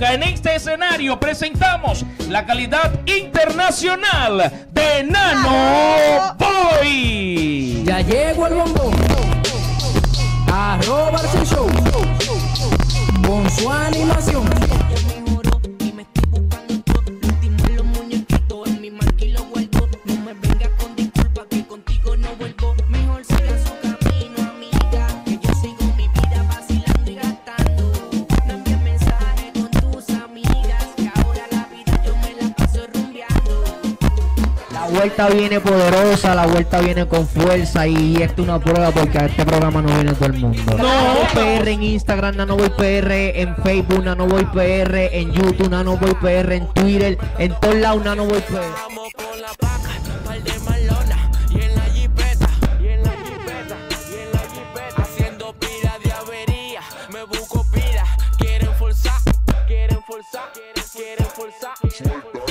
en este escenario presentamos la calidad internacional de Nano Boy. Ya llegó el bombón. Arroba el show. Con su animación. vuelta viene poderosa, la vuelta viene con fuerza y esto es una prueba porque a este programa no viene todo el mundo. No, PR en Instagram, Nanoboy PR, en Facebook, Nanoboy PR, en YouTube, Nanoboy PR, en Twitter, en todos lados, Nanoboy PR. Vamos con la paca, y en la jipeta, y en la jipeta, y en la jipeta, haciendo pila de avería, me busco pila, quieren forzar, quieren forzar, quieren forzar.